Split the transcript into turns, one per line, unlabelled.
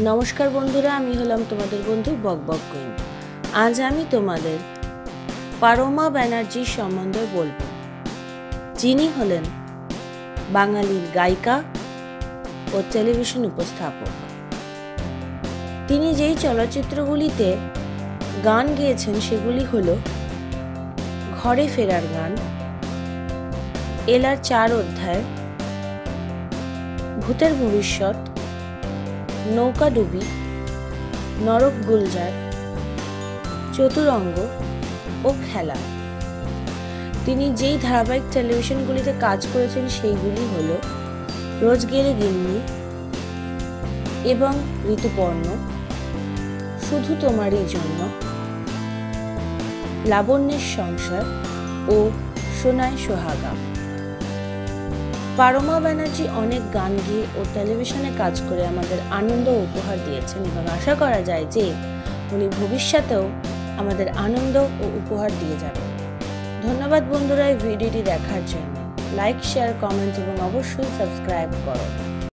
নমস্কার বন্ধুরা, আমি হলাম তোমাদের বন্ধু বকবক কুইন। আজ আমি তোমাদের পারমা ব্যানার্জির সম্বন্ধে বলব। যিনি হলেন বাঙালির গায়িকা ও টেলিভিশন উপস্থাপক। তিনি যেই চলচ্চিত্রগুলিতে গান গেয়েছেন, সেগুলি হল ঘরে ফেরার গান, এলার চার অধ্যায়, ভূতের ভবিষ্যৎ নৌকাডুবি নরক গুলজার, চতুরঙ্গ ও খেলা। তিনি যেই ধারাবাহিক টেলিভিশনগুলিতে কাজ করেছেন সেইগুলি হল রোজগেরে গিন্নি এবং ঋতুপর্ণ, শুধু তোমারই জন্য, লাবণ্যের সংসার ও সোনায় সোহাগা। পারমা ব্যানার্জি অনেক গান গিয়ে ও টেলিভিশনে কাজ করে আমাদের আনন্দ উপহার দিয়েছেন। এবং আশা করা যায় যে উনি ভবিষ্যতেও আমাদের আনন্দ ও উপহার দিয়ে যাবেন। ধন্যবাদ বন্ধুরা এই ভিডিওটি দেখার জন্য। লাইক শেয়ার কমেন্ট এবং অবশ্যই সাবস্ক্রাইব করো।